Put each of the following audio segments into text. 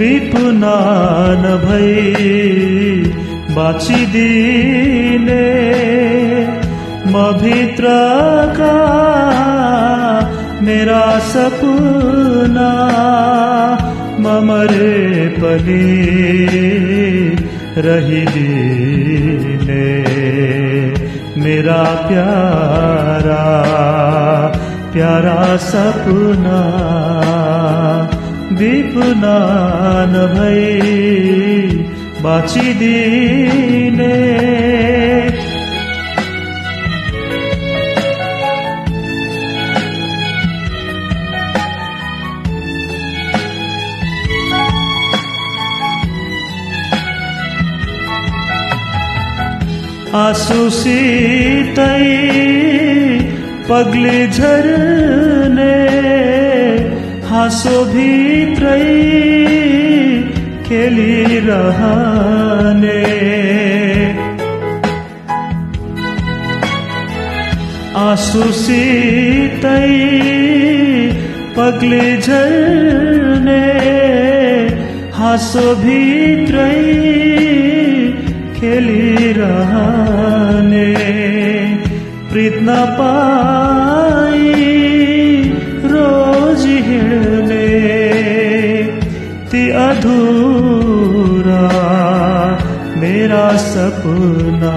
विपुना नभई बाँचिदिने म भित्रका मेरा सपना म मरे पनि रहिदिने मेरा प्यारा प्यारा सपना। विपुना नभई बाँचिदिने। आँसुसितै पग्ले झर्ने। हाँसो भित्रै खेलिरहने आँसुसितै पग्ले झर्ने। हाँसो भित्रै खेलिरहने प्रीत नपाई सपना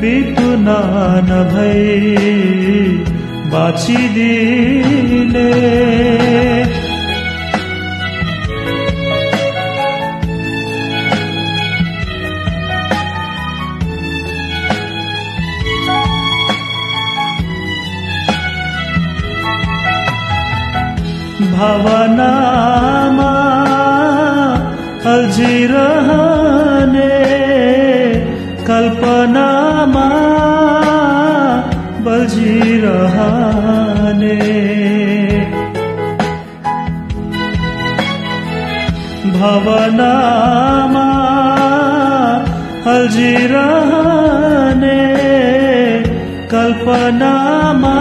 बिपुना नभई बाँचिदिने। भावनामा अल्झिरहने भावनामा अल्झिरहने कल्पनामा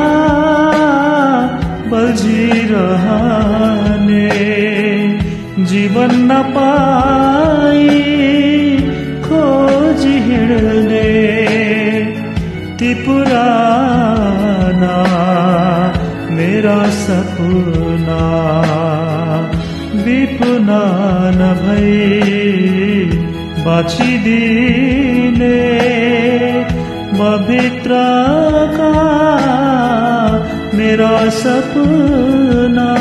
बल्झिरहने जीवन नपाई खोज हिँड्ने ती पुराना मेरा सपना विपुना नभई बाँचिदिने म भित्रका मेरा सपना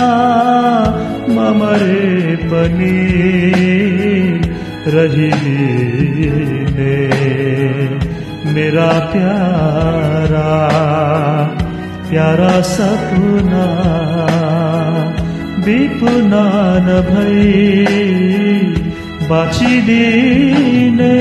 म मरे पनि रहिदिने मेरा प्यारा प्यारा सपना। विपुना नभई बाँचिदिने